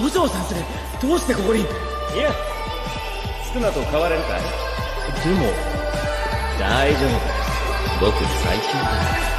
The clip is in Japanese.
五条さんどうしてここに？いやつくなと変われるかい？でも大丈夫僕最近だ